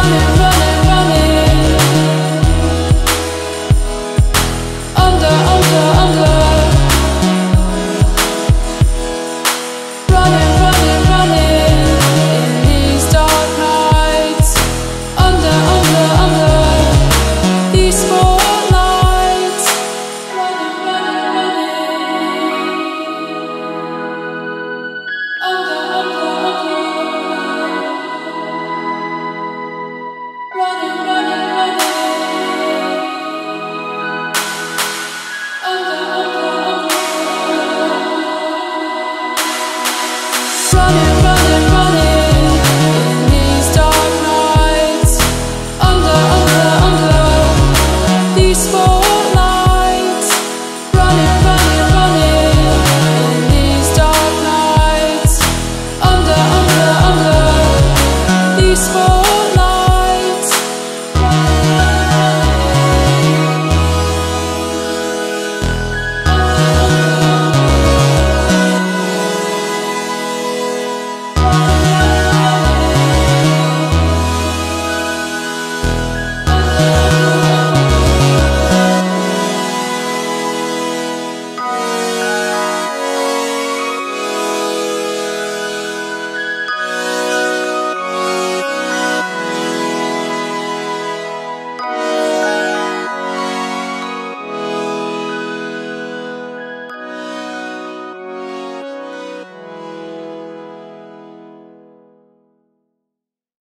wanna